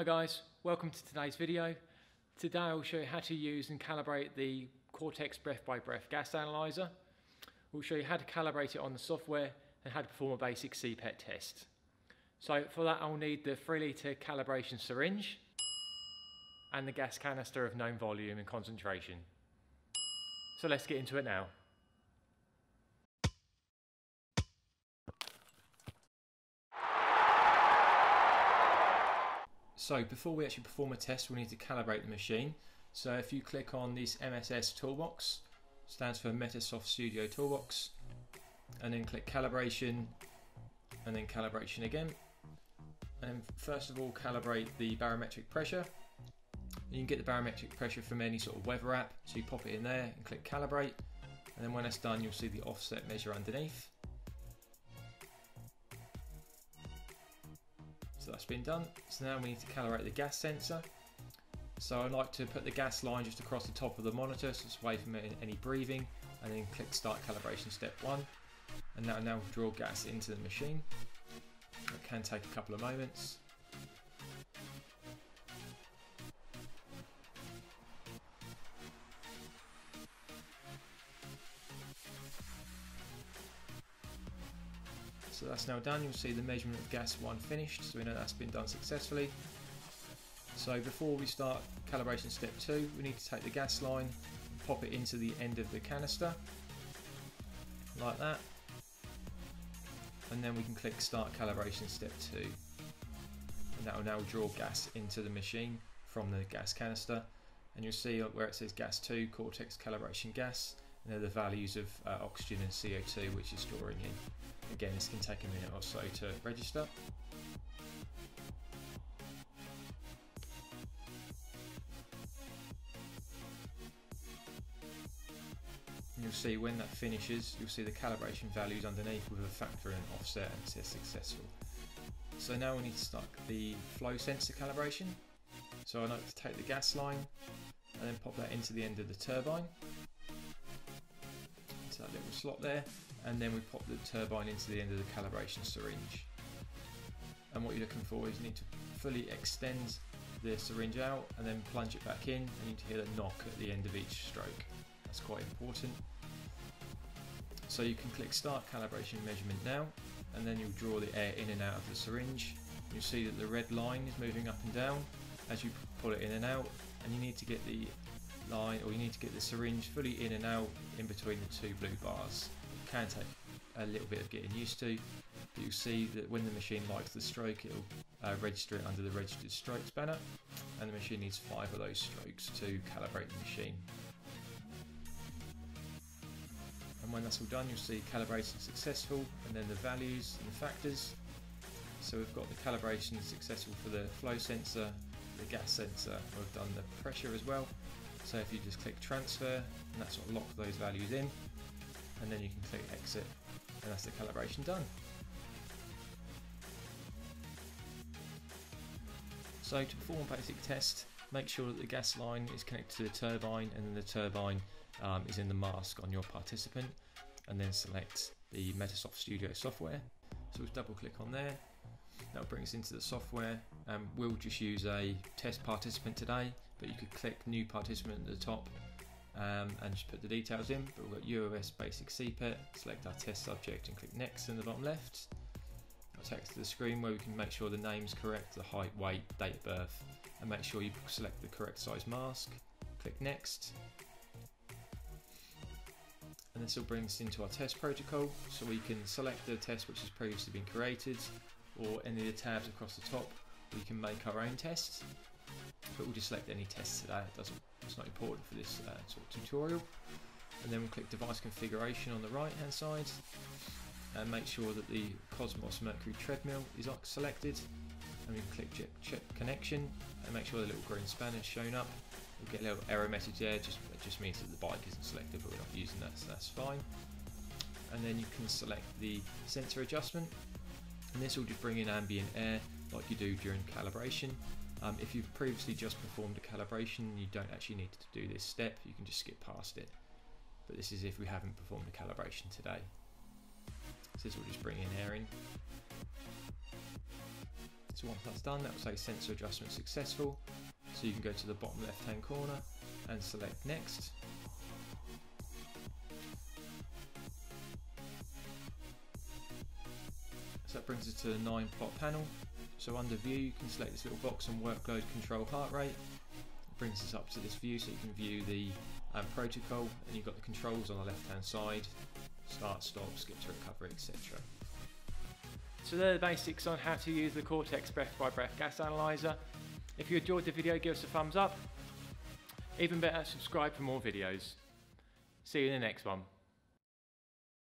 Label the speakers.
Speaker 1: Hi guys, welcome to today's video. Today I'll show you how to use and calibrate the Cortex Breath by Breath gas analyzer. We'll show you how to calibrate it on the software and how to perform a basic CPET test. So for that I'll need the 3 litre calibration syringe and the gas canister of known volume and concentration. So let's get into it now. So before we actually perform a test, we need to calibrate the machine. So if you click on this MSS toolbox, stands for Metasoft Studio Toolbox, and then click calibration, and then calibration again. And first of all, calibrate the barometric pressure. You can get the barometric pressure from any sort of weather app, so you pop it in there and click calibrate. And then when that's done, you'll see the offset measure underneath. So that's been done. So now we need to calibrate the gas sensor. So I'd like to put the gas line just across the top of the monitor so it's away from any breathing and then click start calibration step one and that now draw gas into the machine. It can take a couple of moments. So that's now done, you'll see the measurement of gas 1 finished, so we know that's been done successfully. So before we start calibration step 2, we need to take the gas line, pop it into the end of the canister, like that. And then we can click start calibration step 2. And that will now draw gas into the machine from the gas canister. And you'll see where it says gas 2, Cortex calibration gas, and they're the values of uh, oxygen and CO2 which is storing in. Again, this can take a minute or so to register. And you'll see when that finishes, you'll see the calibration values underneath with a factor and offset and says successful. So now we need to start the flow sensor calibration. So I like to take the gas line and then pop that into the end of the turbine. Slot there and then we pop the turbine into the end of the calibration syringe. And what you're looking for is you need to fully extend the syringe out and then plunge it back in and you need to hear a knock at the end of each stroke. That's quite important. So you can click start calibration measurement now and then you'll draw the air in and out of the syringe. You'll see that the red line is moving up and down as you pull it in and out and you need to get the line or you need to get the syringe fully in and out in between the two blue bars It can take a little bit of getting used to, but you'll see that when the machine likes the stroke, it'll uh, register it under the registered strokes banner, and the machine needs five of those strokes to calibrate the machine. And when that's all done, you'll see calibration successful, and then the values and the factors. So we've got the calibration successful for the flow sensor, the gas sensor, we've done the pressure as well. So if you just click transfer, and that sort of lock those values in, and then you can click exit and that's the calibration done. So to perform a basic test, make sure that the gas line is connected to the turbine and then the turbine um, is in the mask on your participant and then select the Metasoft Studio software. So we'll double click on there. That'll bring us into the software. Um, we'll just use a test participant today, but you could click new participant at the top um, and just put the details in. But we've got UOS basic CPET, select our test subject and click next in the bottom left. Take to the screen where we can make sure the name's correct, the height, weight, date of birth, and make sure you select the correct size mask. Click next. And this will bring us into our test protocol, so we can select the test which has previously been created, or any of the tabs across the top, we can make our own tests. but we'll just select any tests today. It doesn't, it's not important for this uh, sort of tutorial. And then we'll click device configuration on the right hand side and make sure that the Cosmos Mercury treadmill is selected and we can click check, check connection and make sure the little green spanner is shown up. We'll get a little error message there, just, it just means that the bike isn't selected but we're not using that so that's fine. And then you can select the sensor adjustment and this will just bring in ambient air like you do during calibration um, if you've previously just performed a calibration, you don't actually need to do this step, you can just skip past it. But this is if we haven't performed a calibration today. So this will just bring in air in. So once that's done, that will say sensor adjustment successful. So you can go to the bottom left hand corner and select next. So that brings us to the 9 plot panel. So under view you can select this little box on workload control heart rate. It brings us up to this view so you can view the um, protocol and you've got the controls on the left hand side, start, stop, skip to recovery, etc. So there are the basics on how to use the Cortex breath by breath gas analyzer. If you enjoyed the video give us a thumbs up. Even better subscribe for more videos. See you in the next one.